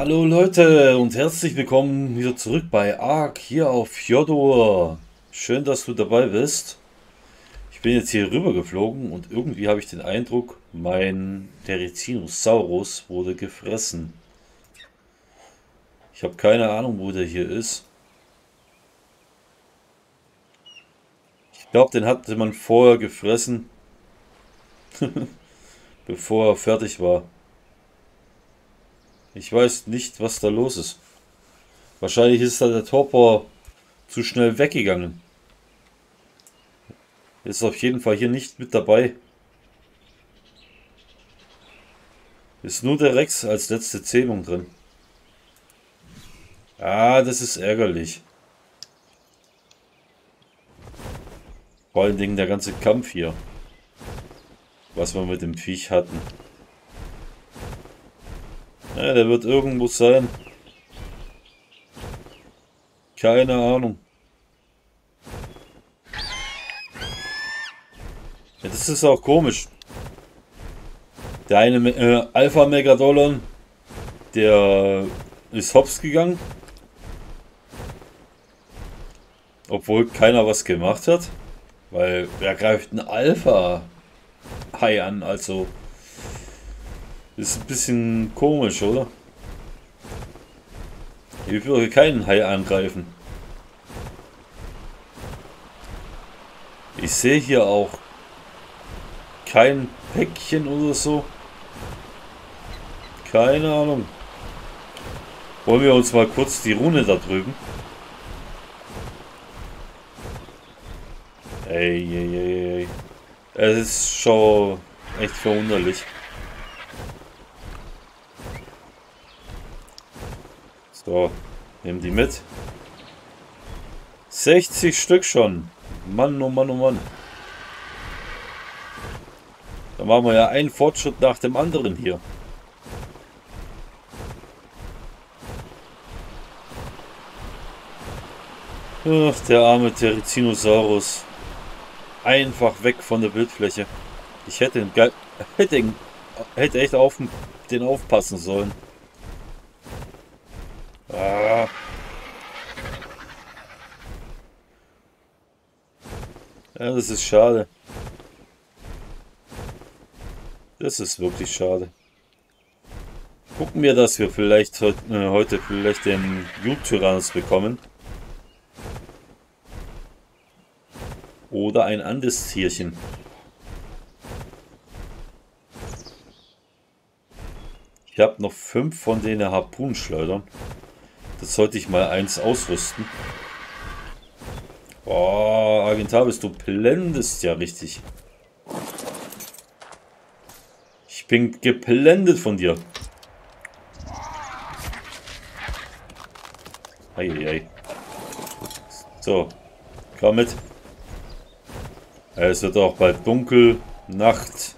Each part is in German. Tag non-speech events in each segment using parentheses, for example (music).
Hallo Leute und herzlich willkommen wieder zurück bei Ark hier auf Fjordor. Schön, dass du dabei bist. Ich bin jetzt hier rüber geflogen und irgendwie habe ich den Eindruck, mein Terizinosaurus wurde gefressen. Ich habe keine Ahnung, wo der hier ist. Ich glaube, den hatte man vorher gefressen, (laughs) bevor er fertig war. Ich weiß nicht, was da los ist. Wahrscheinlich ist da der Torpor zu schnell weggegangen. Ist auf jeden Fall hier nicht mit dabei. Ist nur der Rex als letzte Zählung drin. Ah, das ist ärgerlich. Vor allen Dingen der ganze Kampf hier. Was wir mit dem Viech hatten. Ja, der wird irgendwo sein. Keine Ahnung. Ja, das ist auch komisch. Der eine äh, Alpha Megadolon, der ist hops gegangen. Obwohl keiner was gemacht hat. Weil wer greift ein Alpha Hai an? Also ist ein bisschen komisch, oder? Ich würde keinen Hai angreifen. Ich sehe hier auch kein Päckchen oder so. Keine Ahnung. Wollen wir uns mal kurz die Rune da drüben? Ey, ey, ey, ey. Es ist schon echt verwunderlich. So, nehmen die mit. 60 Stück schon. Mann, oh Mann, oh Mann. Da machen wir ja einen Fortschritt nach dem anderen hier. Ach, der arme Terizinosaurus. Einfach weg von der Bildfläche. Ich hätte, hätte, hätte echt auf den aufpassen sollen. Ah. Ja, das ist schade. Das ist wirklich schade. Gucken wir, dass wir vielleicht äh, heute vielleicht den Jud-Tyrannus bekommen. Oder ein anderes Tierchen. Ich habe noch fünf von denen Harpunenschleudern. Das sollte ich mal eins ausrüsten. Oh, Argentavis, du blendest ja richtig. Ich bin geblendet von dir. Eieiei. So, komm mit. Es wird auch bald dunkel, Nacht.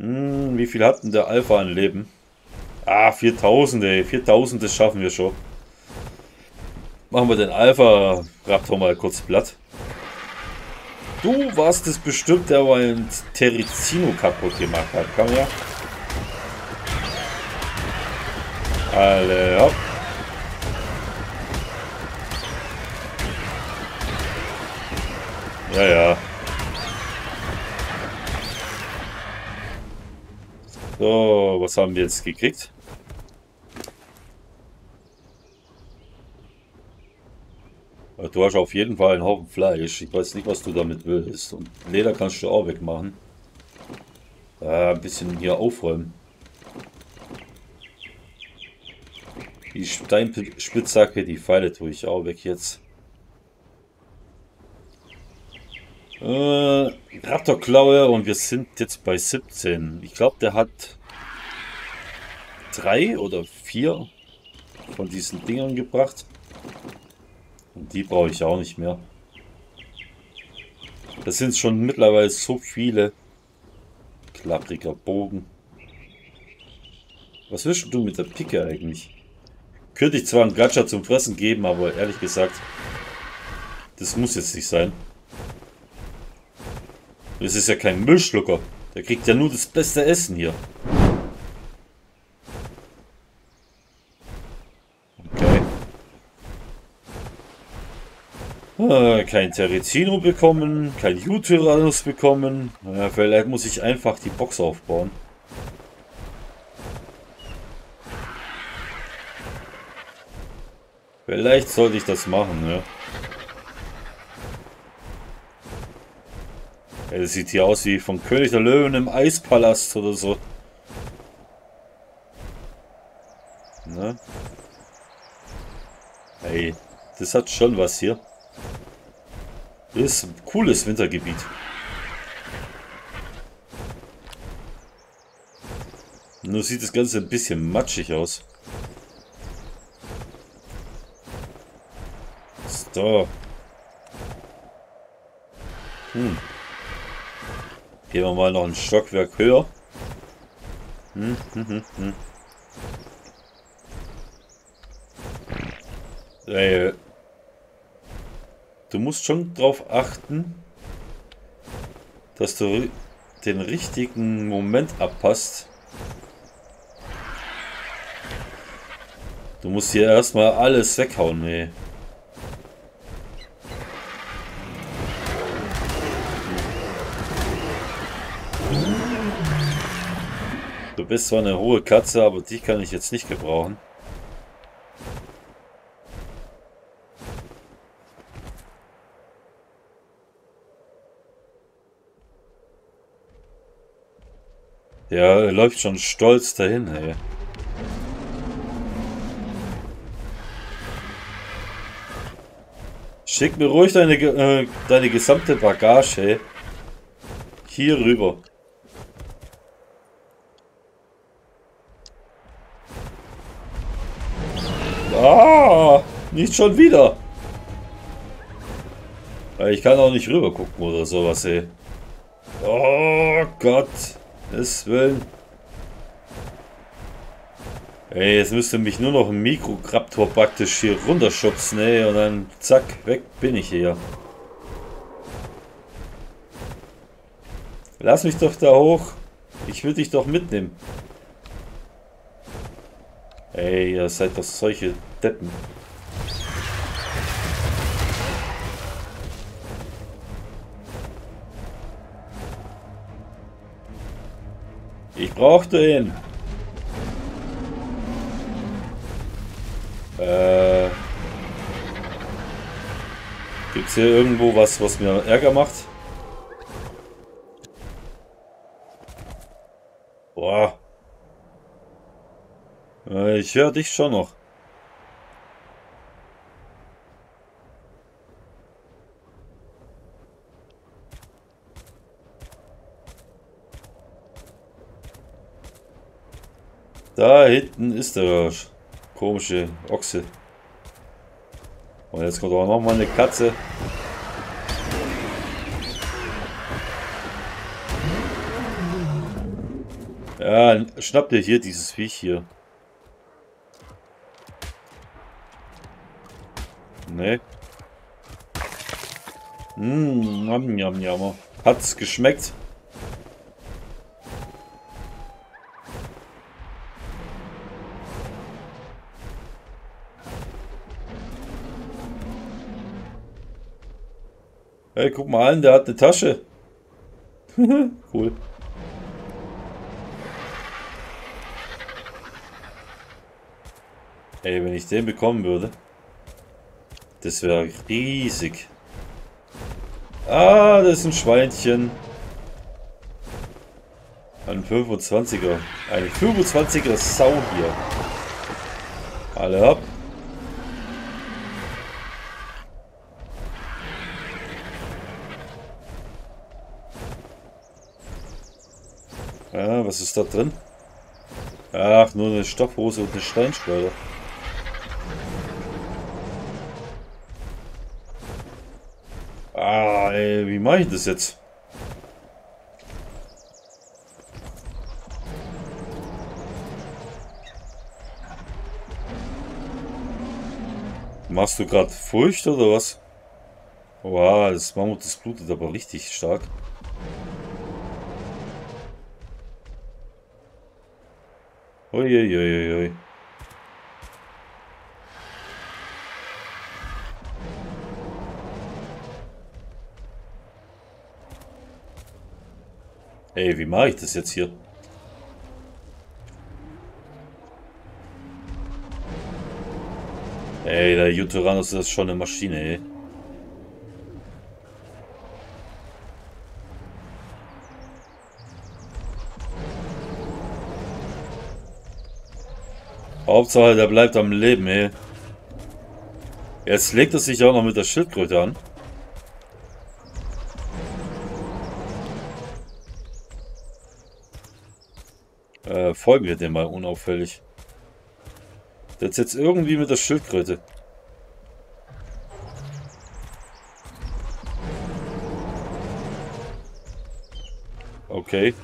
Hm, wie viel hat denn der Alpha an Leben? Ah, 4000, ey. 4000, das schaffen wir schon. Machen wir den Alpha Raptor mal kurz platt. Du warst es bestimmt, der mein Terizino kaputt gemacht hat. Komm her. Alle hopp. Ja, ja. So, was haben wir jetzt gekriegt? Du hast auf jeden Fall einen Haufen Fleisch. Ich weiß nicht, was du damit willst. Und Leder kannst du auch wegmachen. Äh, ein bisschen hier aufräumen. Die Steinspitzhacke, die Pfeile tue ich auch weg jetzt. Äh, Raptorklaue und wir sind jetzt bei 17. Ich glaube, der hat drei oder vier von diesen Dingern gebracht. Und die brauche ich auch nicht mehr. Das sind schon mittlerweile so viele. Klappriger Bogen. Was willst du mit der Picke eigentlich? Könnte ich zwar einen Gacha zum Fressen geben, aber ehrlich gesagt, das muss jetzt nicht sein. Das ist ja kein Müllschlucker. Der kriegt ja nur das beste Essen hier. Okay. Äh, kein Terizino bekommen, kein U-Tyrannus bekommen. Naja, vielleicht muss ich einfach die Box aufbauen. Vielleicht sollte ich das machen, ja. Das sieht hier aus wie von König der Löwen im Eispalast oder so. Ne? Hey, das hat schon was hier. Ist ein cooles Wintergebiet. Nur sieht das Ganze ein bisschen matschig aus. So. Hm. Gehen wir mal noch ein Stockwerk höher. Hm, hm, hm, hm. Ey, du musst schon darauf achten, dass du den richtigen Moment abpasst. Du musst hier erstmal alles weghauen, ey. bist zwar eine hohe Katze, aber die kann ich jetzt nicht gebrauchen. Ja, er läuft schon stolz dahin, ey. Schick mir ruhig deine, äh, deine gesamte Bagage, ey. Hier rüber. Ah, nicht schon wieder. Ich kann auch nicht rüber gucken oder sowas, ey. Oh Gott. Es Willen. Ey, jetzt müsste mich nur noch ein Mikrokraptor praktisch hier runterschubsen, ey. Und dann zack, weg bin ich hier. Lass mich doch da hoch. Ich will dich doch mitnehmen. Ey, ihr seid doch solche Deppen. Ich brauchte ihn. Äh, Gibt's hier irgendwo was, was mir Ärger macht? Boah. Äh, ich höre dich schon noch. Da hinten ist der komische Ochse. Und jetzt kommt auch noch mal eine Katze. Ja, schnapp dir hier dieses Viech hier. Ne. Mmh, yum, yum, yum. Hat's geschmeckt? Hey, guck mal an, der hat eine Tasche. (laughs) cool. Ey, wenn ich den bekommen würde. Das wäre riesig. Ah, das ist ein Schweinchen. Ein 25er. Eine 25er Sau hier. Alle ab. Was ist da drin? Ach, nur eine Stoffhose und eine Steinschleuder. ey, wie mache ich das jetzt? Machst du gerade Furcht oder was? Wow, das Mammut, das blutet aber richtig stark. Uiuiuiui. Ey, wie mache ich das jetzt hier? Ey, der Juturanus ist schon eine Maschine, ey. Hauptsache, der bleibt am Leben, ey. Jetzt legt er sich auch noch mit der Schildkröte an. Äh, folgen wir dem mal unauffällig. Der ist jetzt irgendwie mit der Schildkröte. Okay.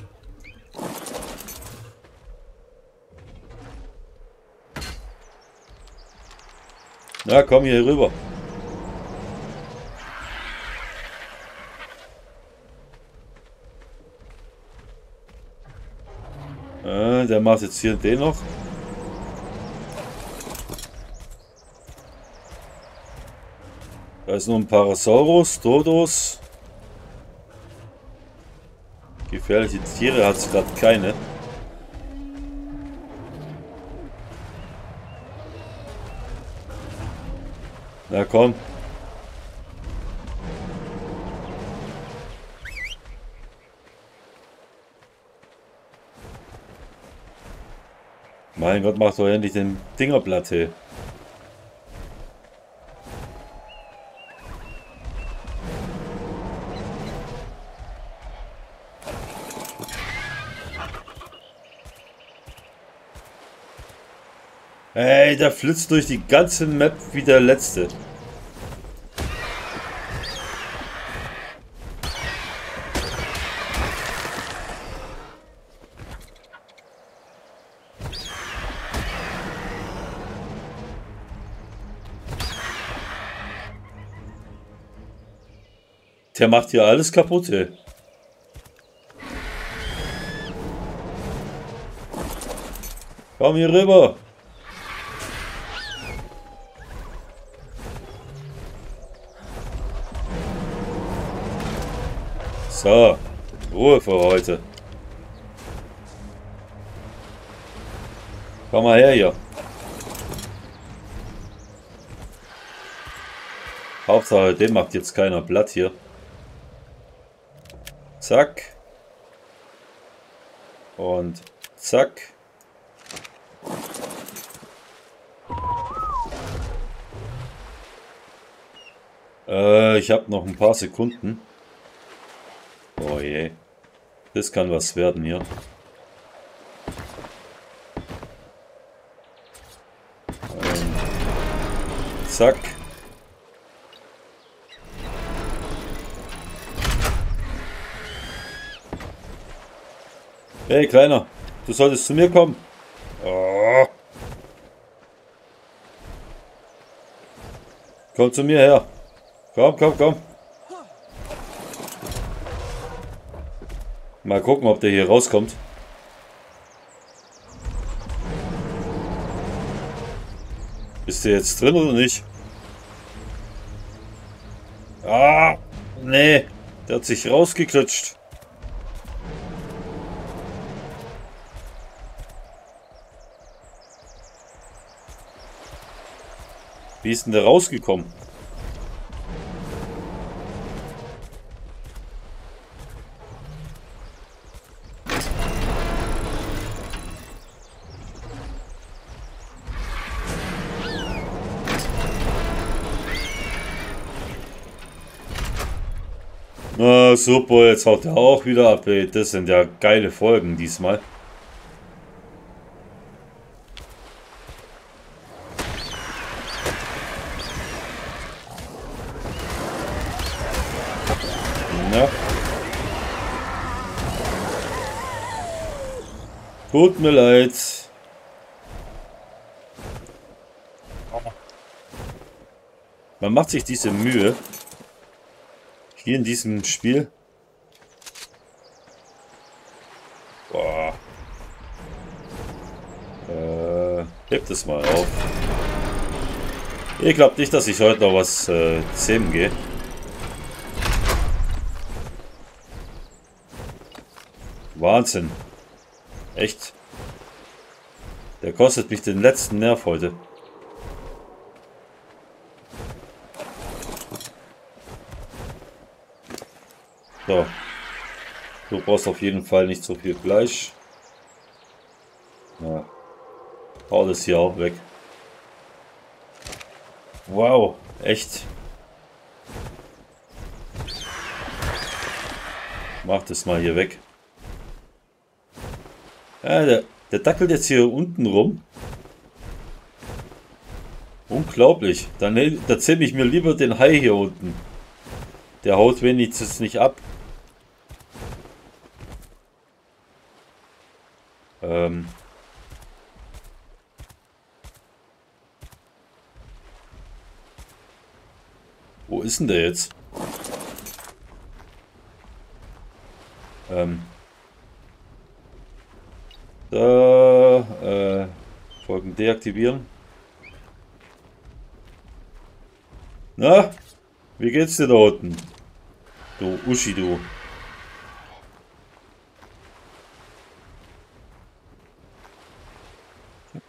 Na, komm hier rüber. Äh, der macht jetzt hier den noch. Da ist nur ein Parasaurus, Dodos. Gefährliche Tiere hat es gerade keine. Na komm. Mein Gott, mach doch endlich den Dingerblatt, hey. Ey, der flitzt durch die ganze Map wie der letzte. Der macht hier alles kaputt, ey. Komm hier rüber. So, Ruhe für heute. Komm mal her hier. Hauptsache, dem macht jetzt keiner Blatt hier. Zack. Und zack. Äh, ich habe noch ein paar Sekunden. Oh je. Das kann was werden hier. Ähm, zack. Hey, Kleiner. Du solltest zu mir kommen. Oh. Komm zu mir her. Komm, komm, komm. Mal gucken, ob der hier rauskommt. Ist der jetzt drin oder nicht? Ah, nee. Der hat sich rausgeklatscht. Wie ist denn der rausgekommen? Na super, jetzt haut er auch wieder ab. Ey. Das sind ja geile Folgen diesmal. Ja. Tut mir leid. Man macht sich diese Mühe. Hier in diesem Spiel. Boah. Hebt es mal auf. Ich glaube nicht, dass ich heute noch was äh, zähmen gehe. Wahnsinn. Echt. Der kostet mich den letzten Nerv heute. So. Du brauchst auf jeden Fall nicht so viel Fleisch. Ja. Hau das hier auch weg. Wow, echt. Mach das mal hier weg. Ja, der, der dackelt jetzt hier unten rum. Unglaublich. Dann, da zähle ich mir lieber den Hai hier unten. Der haut wenigstens nicht ab. Ähm. Wo ist denn der jetzt? Ähm. Da, äh, Folgen deaktivieren. Na, wie geht's dir da unten? Du Uschi, du.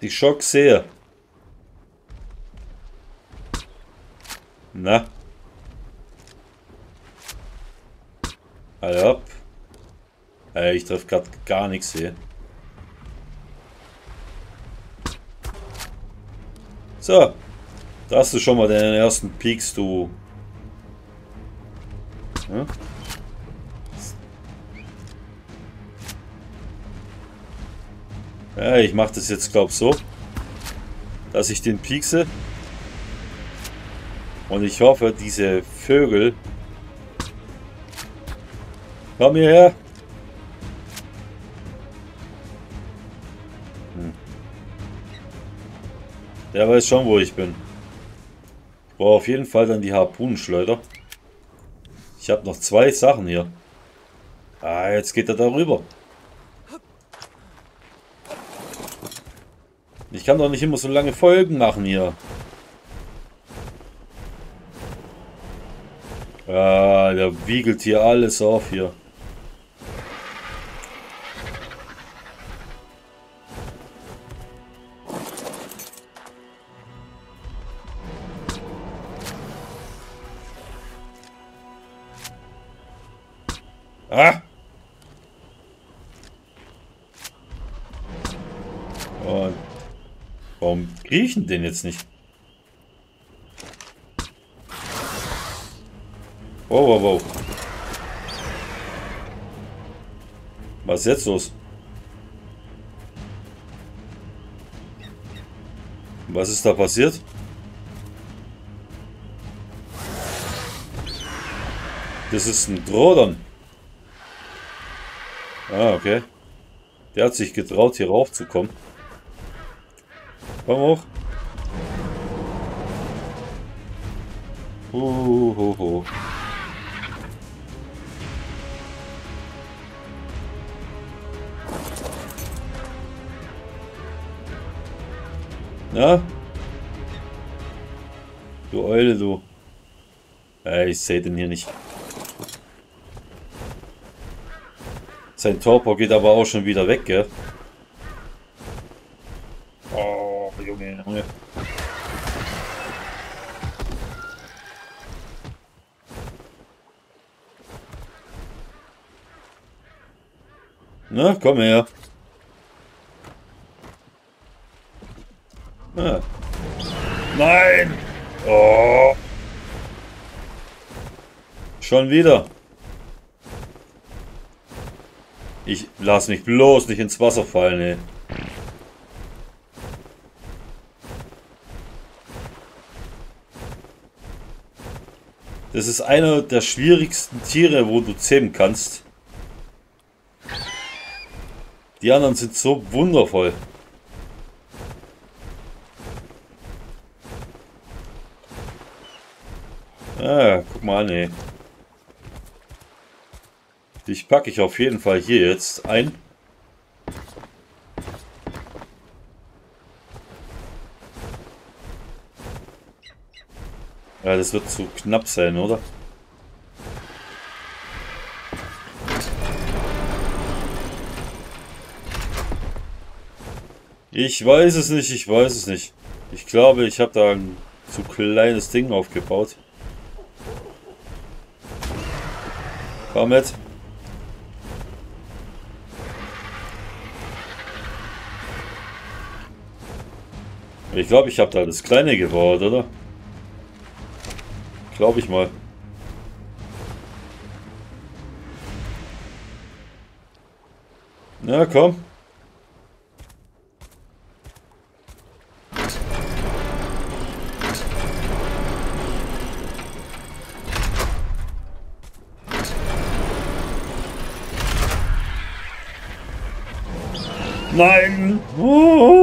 Die Schock sehr. Na. Alter. Ich treffe gerade gar nichts hier. So. Da hast du schon mal den ersten Peaks, du. Ja? ich mache das jetzt, glaube so, dass ich den piekse. Und ich hoffe, diese Vögel... Komm hierher! Der weiß schon, wo ich bin. Brauche auf jeden Fall dann die Harpunenschleuder. Ich habe noch zwei Sachen hier. Ah, jetzt geht er darüber. Ich kann doch nicht immer so lange Folgen machen hier. Ah, der wiegelt hier alles auf hier. Ah! Und warum riechen den jetzt nicht? Wow, wow, wow. Was ist jetzt los? Was ist da passiert? Das ist ein Drodon. Ah, okay. Der hat sich getraut, hier raufzukommen. Komm hoch. Uhuhu. Na? Du Eule, du. Ich sehe den hier nicht. Sein Torpor geht aber auch schon wieder weg, gell? Oh, Junge, Junge. Na, komm her. Ah. Nein! Oh. Schon wieder. Ich lass mich bloß nicht ins Wasser fallen, ey. Das ist einer der schwierigsten Tiere, wo du zähmen kannst. Die anderen sind so wundervoll. dich packe ich auf jeden Fall hier jetzt ein. Ja, das wird zu knapp sein, oder? Ich weiß es nicht, ich weiß es nicht. Ich glaube, ich habe da ein zu kleines Ding aufgebaut. Komm mit. Ich glaube, ich habe da das kleine gebaut, oder? Glaube ich mal. Na komm. Nein! Oh.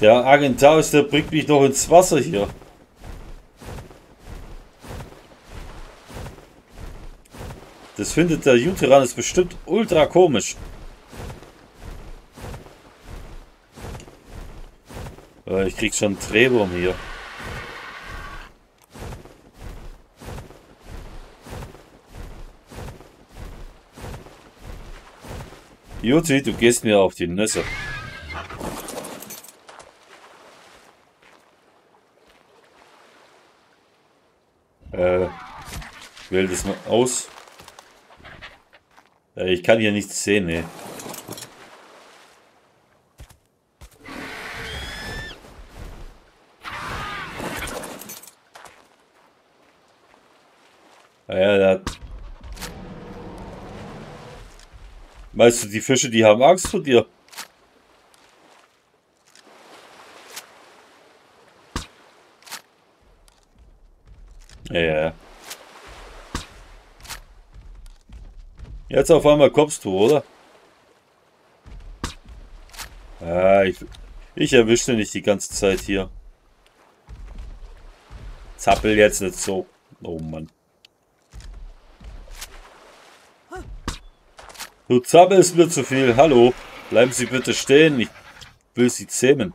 Der Agentaus, der bringt mich noch ins Wasser hier. Das findet der Juteranus bestimmt ultra komisch. Äh, ich krieg schon Drehwurm hier. Juti, du gehst mir auf die Nüsse. Äh, wähle das mal aus. Äh, ich kann hier nichts sehen, ne. Ja, ja, Weißt du, die Fische, die haben Angst vor dir. Ja, ja. Jetzt auf einmal kommst du, oder? Ah, ich, ich erwischte nicht die ganze Zeit hier. Zappel jetzt nicht so. Oh Mann. Du zappelst mir zu viel. Hallo. Bleiben Sie bitte stehen. Ich will Sie zähmen.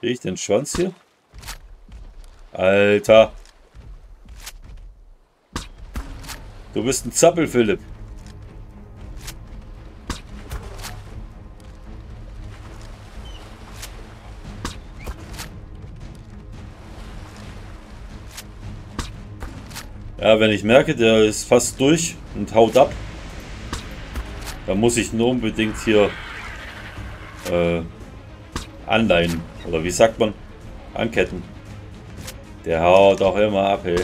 Sehe ich den Schwanz hier? Alter. Du bist ein Zappel, Philipp. Ja, wenn ich merke, der ist fast durch und haut ab, dann muss ich nur unbedingt hier äh, anleihen. Oder wie sagt man? Anketten. Der haut auch immer ab, ey.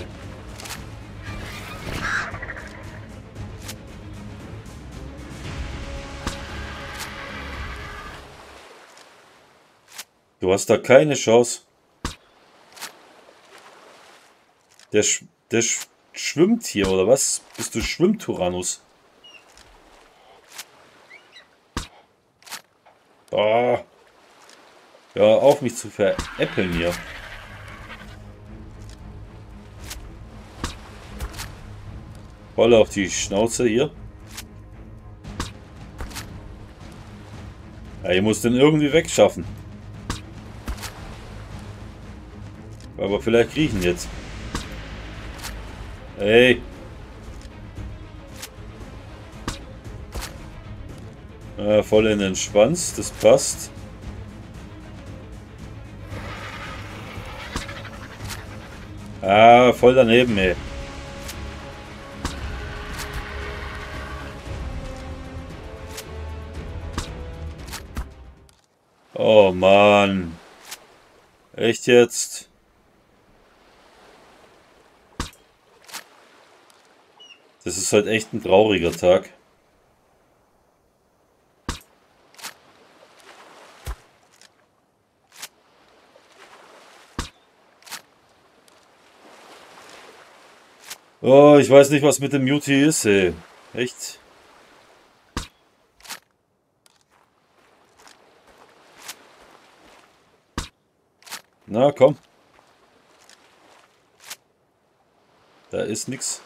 Hast da keine Chance. Der, der, schwimmt hier, oder was? Bist du Schwimmtyrannus? Oh. Ja, auf mich zu veräppeln hier. Voll auf die Schnauze hier. Ja, ich muss den irgendwie wegschaffen. Aber vielleicht kriechen jetzt. Ey. Äh, voll in den Schwanz, das passt. Ah, voll daneben, ey. Oh Mann. Echt jetzt? Das ist halt echt ein trauriger Tag. Oh, ich weiß nicht, was mit dem Muti ist, ey. Echt? Na, komm. Da ist nichts.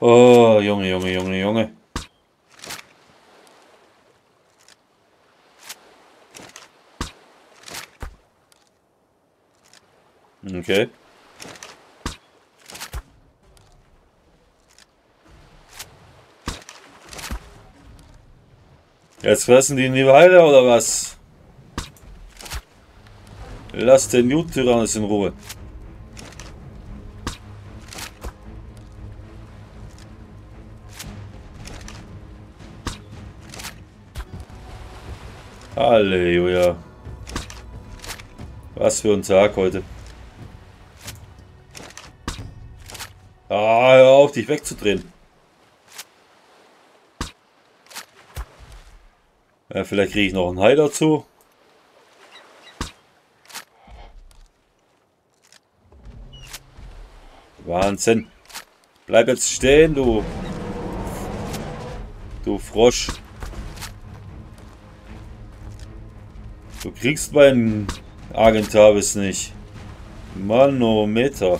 Oh, Junge, Junge, Junge, Junge. Okay. Jetzt fressen die in die Weide oder was? Lass den Newt-Tyrannus in Ruhe. Halleluja. Was für ein Tag heute. Ah, hör auf, dich wegzudrehen. Ja, vielleicht kriege ich noch einen Hai dazu. Wahnsinn. Bleib jetzt stehen, du. Du Frosch. Kriegst meinen Argentavis nicht. Manometer.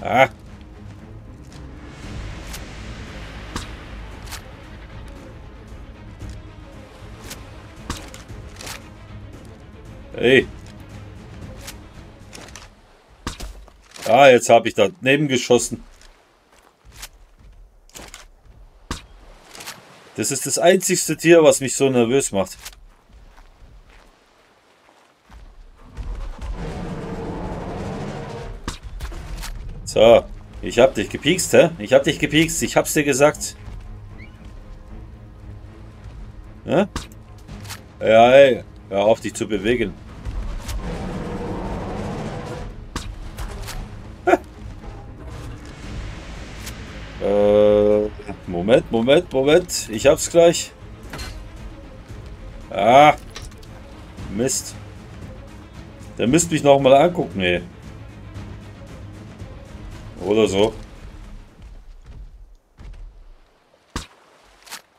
Ah. Hey. Ah, jetzt habe ich daneben geschossen. Das ist das einzigste Tier, was mich so nervös macht. So, ich hab dich gepiekst, hä? Ich hab dich gepiekst, ich hab's dir gesagt. Ja? Ja, ey, hör auf dich zu bewegen. Äh, Moment, Moment, Moment. Ich hab's gleich. Ah. Mist. Der müsste mich noch mal angucken, ey. Oder so.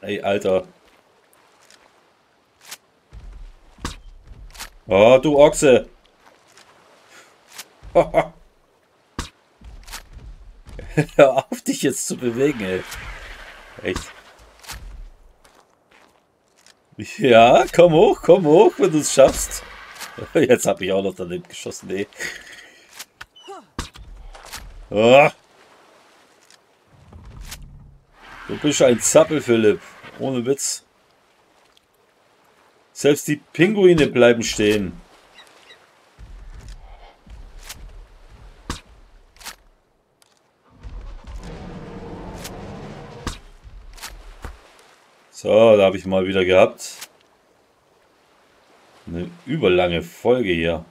Ey, Alter. Oh, du Ochse. (laughs) Hör auf, dich jetzt zu bewegen, ey. Echt. Ja, komm hoch, komm hoch, wenn du es schaffst. (laughs) Jetzt habe ich auch noch daneben geschossen, ey. Oh. Du bist ein Zappel, Philipp. Ohne Witz. Selbst die Pinguine bleiben stehen. So, da habe ich mal wieder gehabt. Eine überlange Folge hier.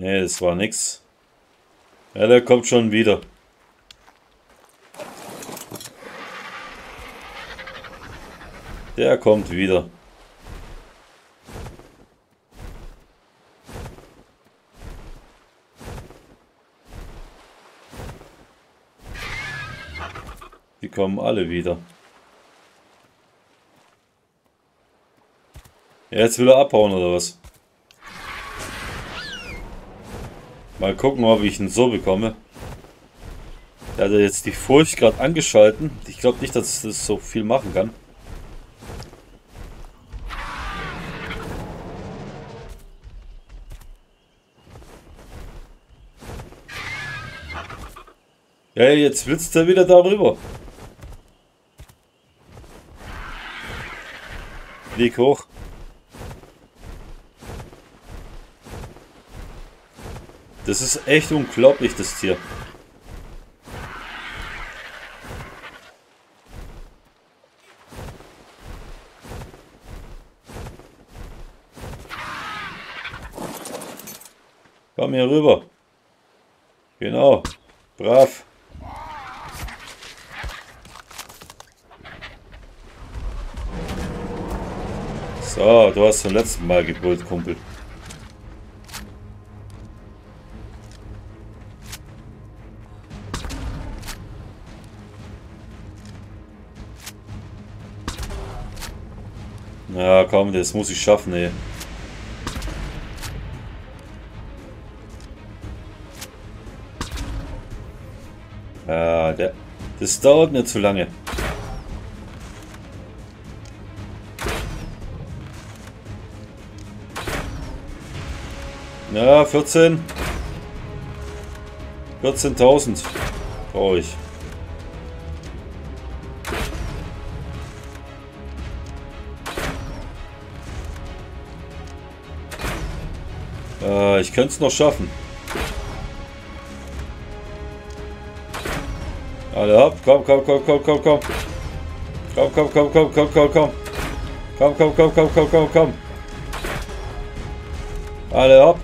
Nee, das war nix. Ja, der kommt schon wieder. Der kommt wieder. Die kommen alle wieder. jetzt will er abhauen oder was? Mal gucken, ob ich ihn so bekomme. Der hat jetzt die Furcht gerade angeschalten. Ich glaube nicht, dass das so viel machen kann. Ja, jetzt blitzt er wieder darüber. Flieg hoch. Das ist echt unglaublich, das Tier. Komm hier rüber. Genau. Brav. So, du hast zum letzten Mal gebrüllt, Kumpel. Na ja, komm, das muss ich schaffen, ey. Ja, der, das dauert mir zu lange. Na, ja, 14. 14.000 brauche ich. Ich könnte es noch schaffen. Alle hopp, komm, komm, komm, komm, komm, komm. Komm, komm, komm, komm, komm, komm, komm. Komm, komm, komm, komm, komm, komm, komm. Alle hopp.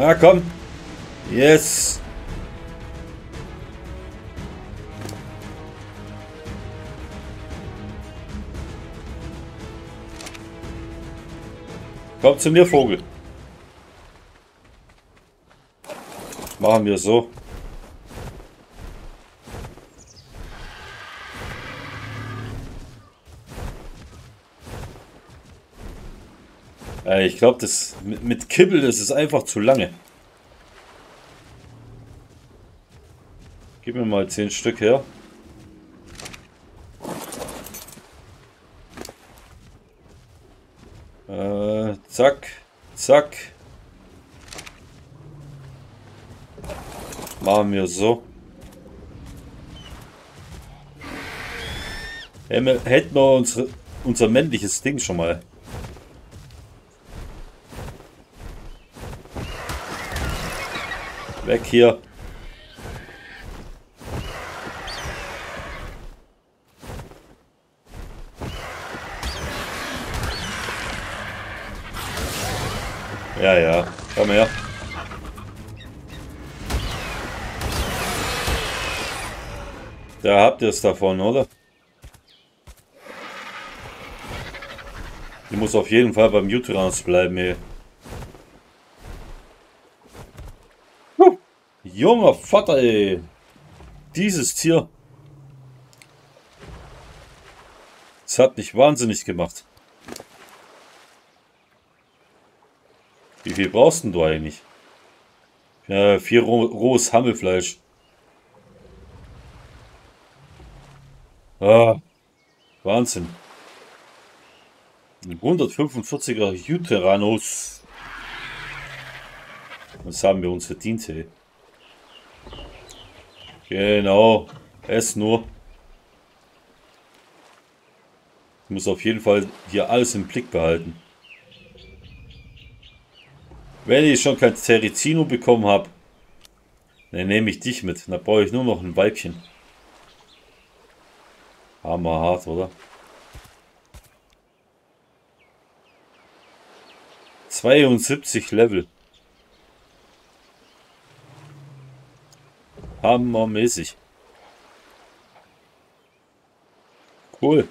Ja, komm. Yes. Komm zu mir, Vogel. Machen wir so. Äh, ich glaube, das mit, Kibbel, das ist einfach zu lange. Gib mir mal 10 Stück her. Äh, zack, zack. Machen wir so. Hätten wir unsere, unser männliches Ding schon mal. Weg hier. Habt ihr es davon, oder? Die muss auf jeden Fall beim Uterans bleiben, ey. Junger Vater, ey. Dieses Tier. Das hat mich wahnsinnig gemacht. Wie viel brauchst denn du eigentlich? Ja, vier roh rohes Hammelfleisch. Ah, Wahnsinn. 145er Uteranus. Das haben wir uns verdient, ey. Genau. Es nur. Ich muss auf jeden Fall hier alles im Blick behalten. Wenn ich schon kein Terizino bekommen habe, dann nehme ich dich mit. Dann brauche ich nur noch ein Weibchen. Hammerhart, oder? 72 Level. Hammermäßig. Cool.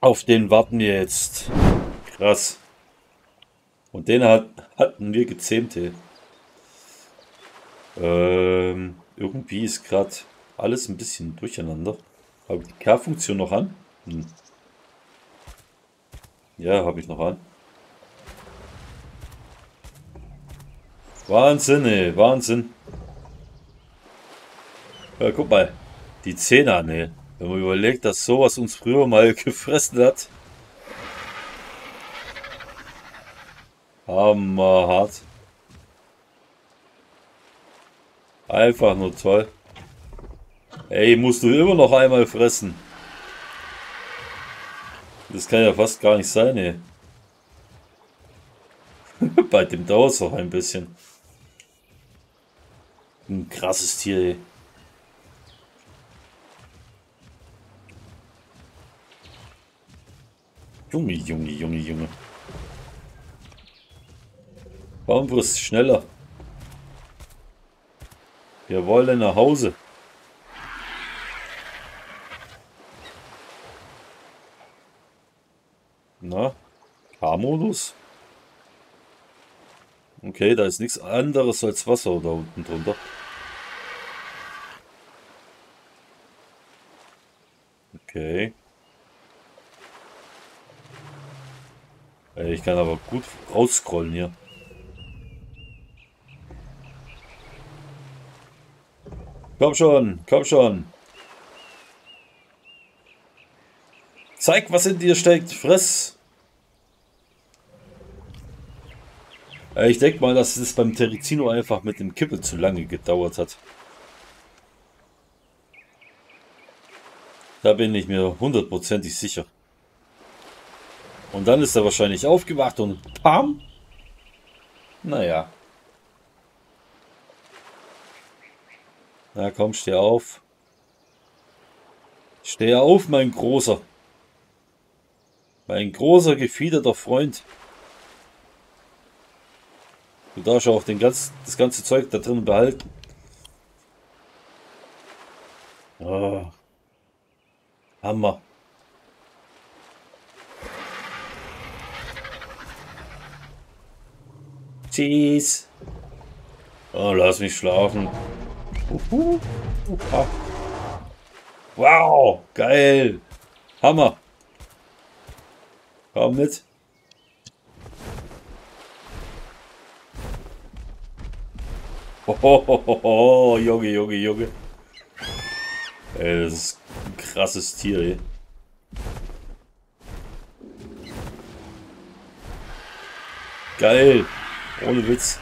Auf den warten wir jetzt. Krass. Und den hat, hatten wir gezähmt. Ähm, irgendwie ist gerade alles ein bisschen durcheinander. Habe die K-Funktion noch an? Hm. Ja, habe ich noch an. Wahnsinn, ey, Wahnsinn. Ja, guck mal, die Zähne, ne. Wenn man überlegt, dass sowas uns früher mal (laughs) gefressen hat. Hammerhart. Einfach nur toll. Ey, musst du immer noch einmal fressen. Das kann ja fast gar nicht sein, ey. (laughs) Bei dem dauert es auch ein bisschen. Ein krasses Tier, ey. Junge, Junge, Junge, Junge. Warum wirst schneller? Wir wollen nach Hause. Na, K-Modus? Okay, da ist nichts anderes als Wasser da unten drunter. Okay. Ich kann aber gut rausscrollen hier. Komm schon, komm schon. Zeig, was in dir steckt. Friss. Ich denke mal, dass es beim Terizino einfach mit dem Kippe zu lange gedauert hat. Da bin ich mir hundertprozentig sicher. Und dann ist er wahrscheinlich aufgewacht und pam. Naja. Na komm, steh auf. Steh auf, mein Großer. Mein großer, gefiederter Freund. Du darfst auch den ganz, das ganze Zeug da drin behalten. Oh. Hammer. Tschüss. Oh, lass mich schlafen. Uhu. Uha. Wow, geil. Hammer. Komm mit. Oh, Junge, Junge, Junge. Ey, das ist ein krasses Tier, ey. Geil. Ohne Witz.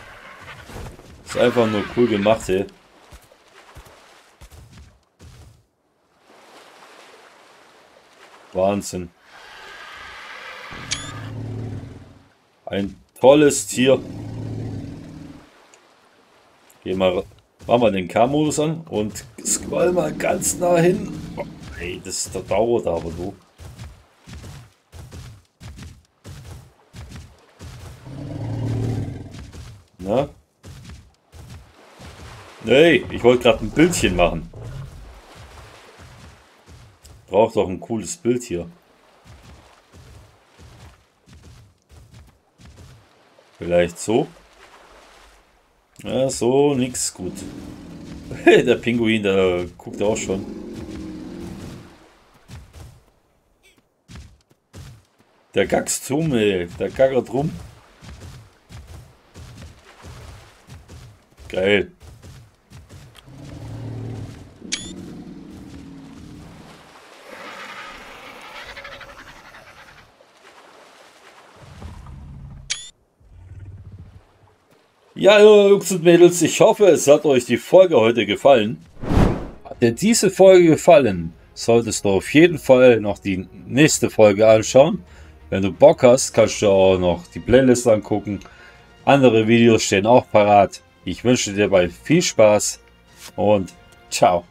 Ist einfach nur cool gemacht, ey. Wahnsinn. Ein tolles Tier. Geh mal, machen wir den K-Modus an und scroll mal ganz nah hin. Ey, das, dauert aber du. Na? Nee, ich wollte gerade ein Bildchen machen. Braucht doch ein cooles Bild hier. Vielleicht so? Ja, so nix gut. (laughs) der Pinguin, der guckt auch schon. Der gackst rum, ey. Der gackert rum. Geil. Ja, Jungs und Mädels, ich hoffe, es hat euch die Folge heute gefallen. Hat dir diese Folge gefallen, solltest du auf jeden Fall noch die nächste Folge anschauen. Wenn du Bock hast, kannst du auch noch die Playlist angucken. Andere Videos stehen auch parat. Ich wünsche dir dabei viel Spaß und ciao.